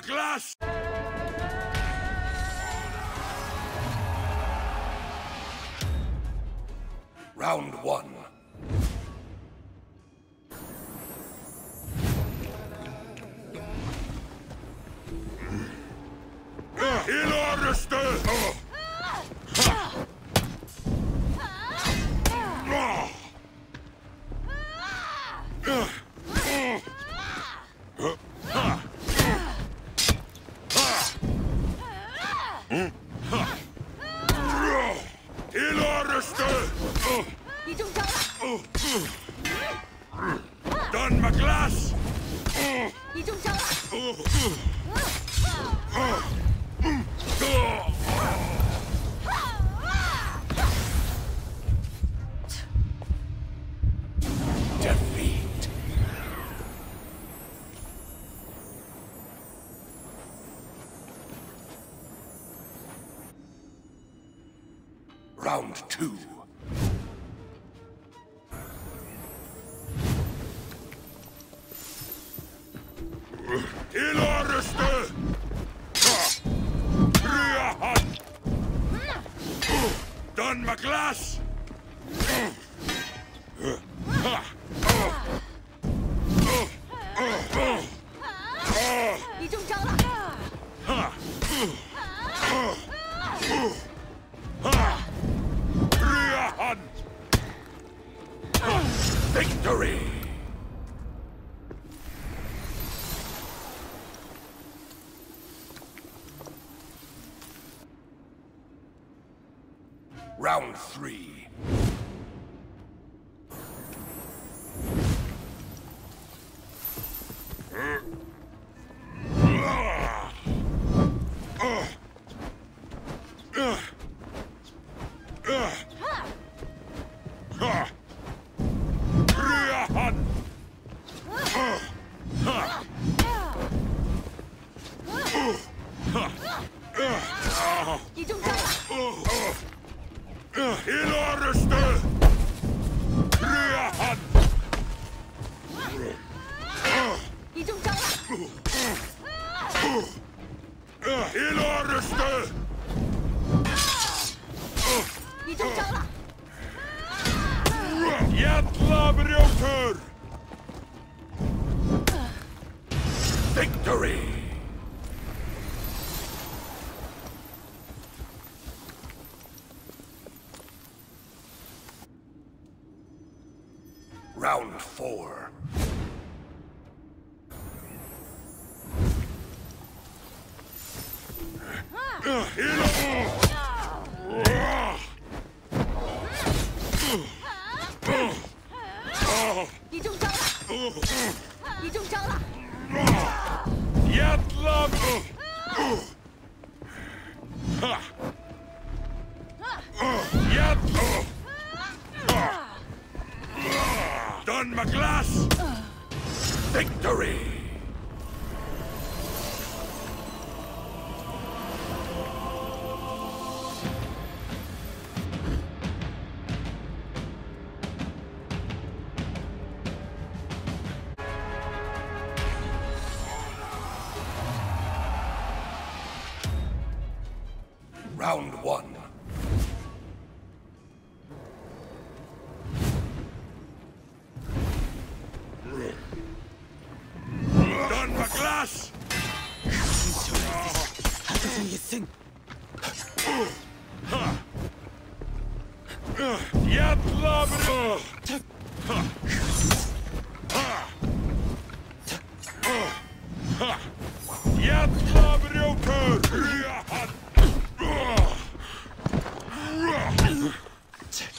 my glass! Round one. En Understood! Done, McGlass! Done, Round two. Il en reste Riahan. Round three. Il en reste Yatla Brjotur! Victory! Round four. Il Round one. Done my glass! Jävla bra! Jävla bröter! Jävla bröter! Done my glass! Victory!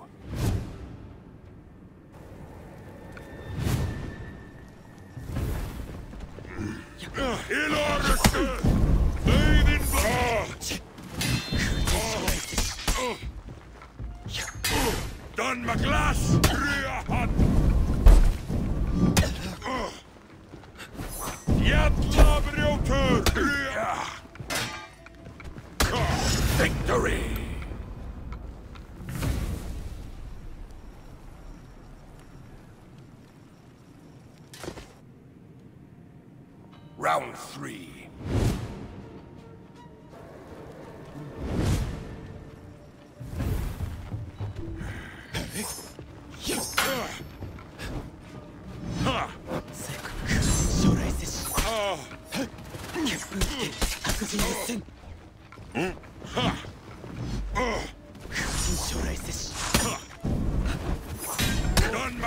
a glass! Jätla Victory!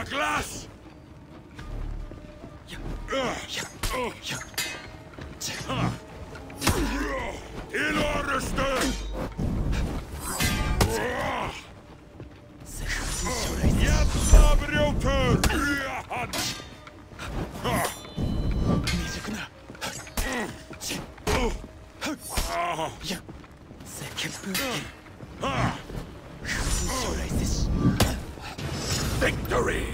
Like glass! Il arrêté! Jävla bröter! Säker buken. victory!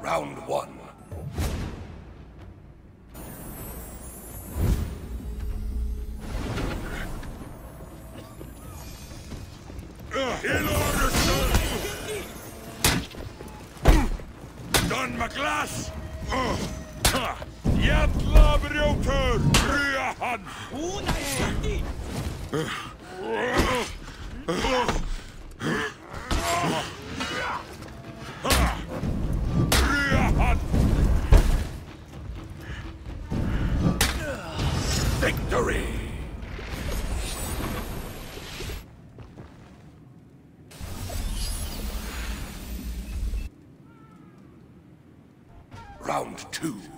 Round one. Jætla brjókur! Rýja hann! Hún er hætti! Rýja hann! Victory! bound two.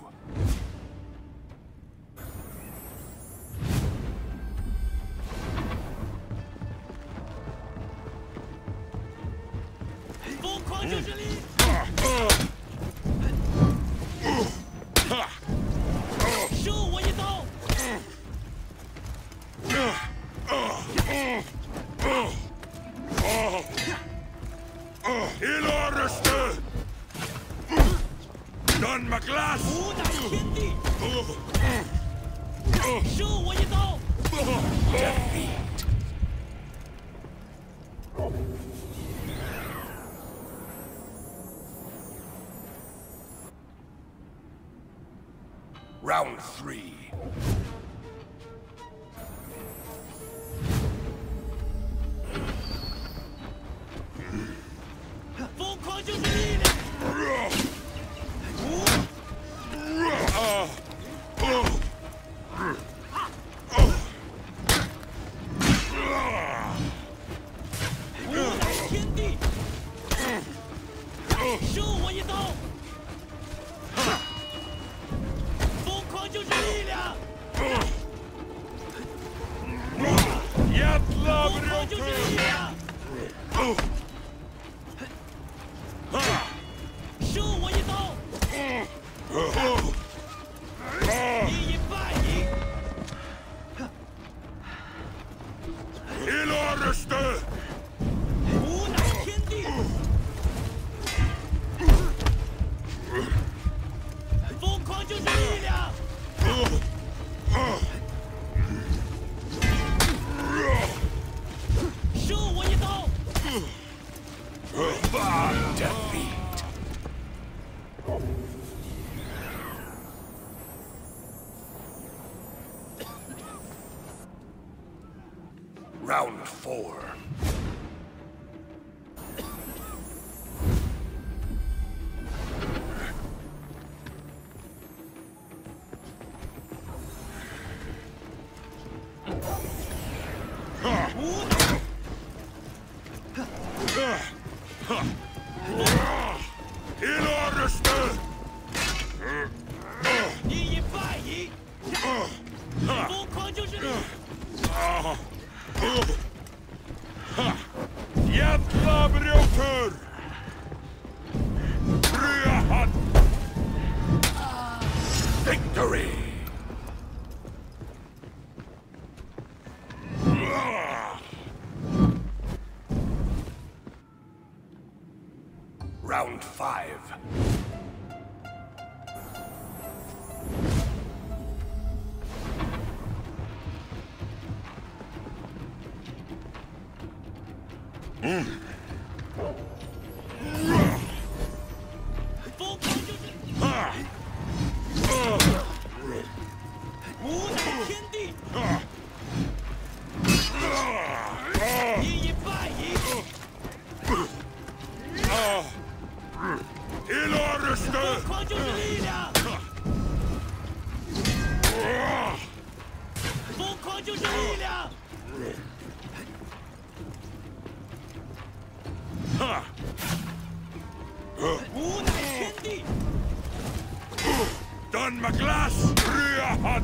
Round three. Just... five. Hmm. Aman Maglas! Rührhot!